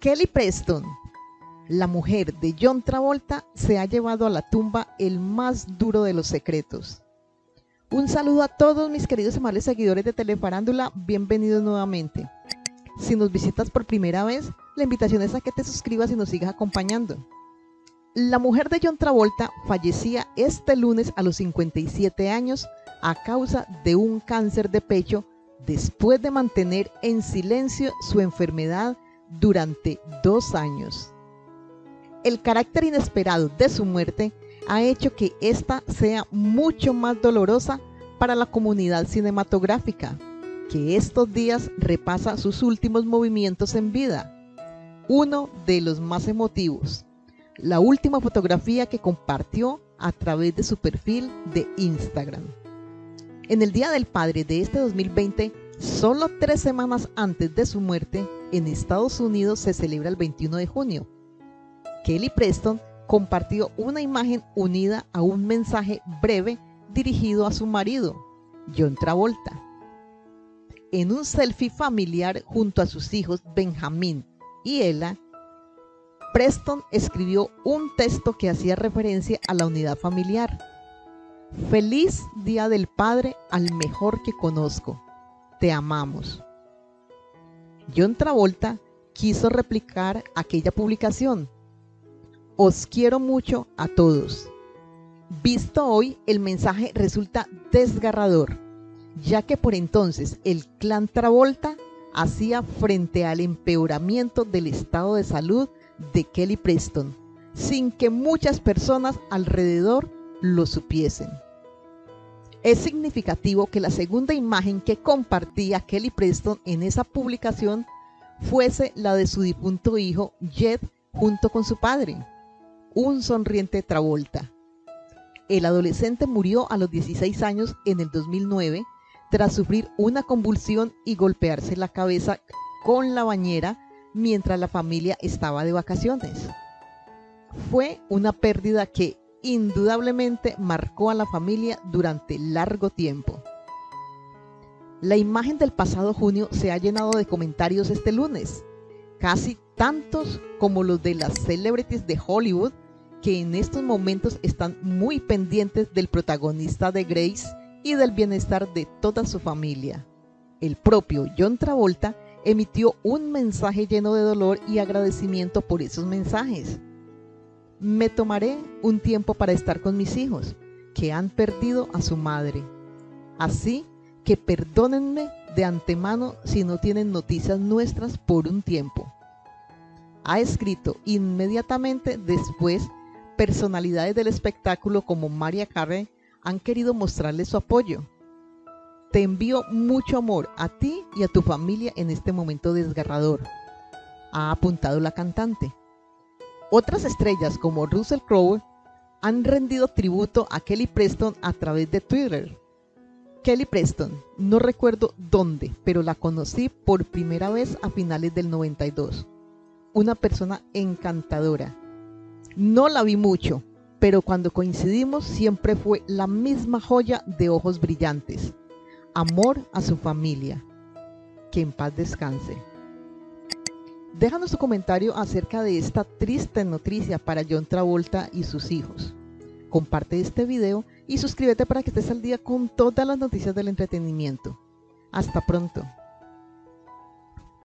Kelly Preston, la mujer de John Travolta, se ha llevado a la tumba el más duro de los secretos. Un saludo a todos mis queridos amables seguidores de Telefarándula, bienvenidos nuevamente. Si nos visitas por primera vez, la invitación es a que te suscribas y nos sigas acompañando. La mujer de John Travolta fallecía este lunes a los 57 años a causa de un cáncer de pecho después de mantener en silencio su enfermedad durante dos años. El carácter inesperado de su muerte ha hecho que esta sea mucho más dolorosa para la comunidad cinematográfica, que estos días repasa sus últimos movimientos en vida. Uno de los más emotivos, la última fotografía que compartió a través de su perfil de Instagram. En el Día del Padre de este 2020, solo tres semanas antes de su muerte, en Estados Unidos se celebra el 21 de junio. Kelly Preston compartió una imagen unida a un mensaje breve dirigido a su marido, John Travolta. En un selfie familiar junto a sus hijos Benjamín y Ella, Preston escribió un texto que hacía referencia a la unidad familiar. Feliz Día del Padre al mejor que conozco. Te amamos. John Travolta quiso replicar aquella publicación. Os quiero mucho a todos. Visto hoy, el mensaje resulta desgarrador, ya que por entonces el clan Travolta hacía frente al empeoramiento del estado de salud de Kelly Preston, sin que muchas personas alrededor lo supiesen. Es significativo que la segunda imagen que compartía Kelly Preston en esa publicación fuese la de su difunto hijo Jed junto con su padre, un sonriente Travolta. El adolescente murió a los 16 años en el 2009 tras sufrir una convulsión y golpearse la cabeza con la bañera mientras la familia estaba de vacaciones. Fue una pérdida que indudablemente marcó a la familia durante largo tiempo. La imagen del pasado junio se ha llenado de comentarios este lunes, casi tantos como los de las celebrities de Hollywood que en estos momentos están muy pendientes del protagonista de Grace y del bienestar de toda su familia. El propio John Travolta emitió un mensaje lleno de dolor y agradecimiento por esos mensajes. Me tomaré un tiempo para estar con mis hijos, que han perdido a su madre. Así que perdónenme de antemano si no tienen noticias nuestras por un tiempo. Ha escrito inmediatamente después personalidades del espectáculo como Maria Carey han querido mostrarle su apoyo. Te envío mucho amor a ti y a tu familia en este momento desgarrador, ha apuntado la cantante. Otras estrellas como Russell Crowe han rendido tributo a Kelly Preston a través de Twitter. Kelly Preston, no recuerdo dónde, pero la conocí por primera vez a finales del 92. Una persona encantadora. No la vi mucho, pero cuando coincidimos siempre fue la misma joya de ojos brillantes amor a su familia. Que en paz descanse. Déjanos tu comentario acerca de esta triste noticia para John Travolta y sus hijos. Comparte este video y suscríbete para que estés al día con todas las noticias del entretenimiento. Hasta pronto.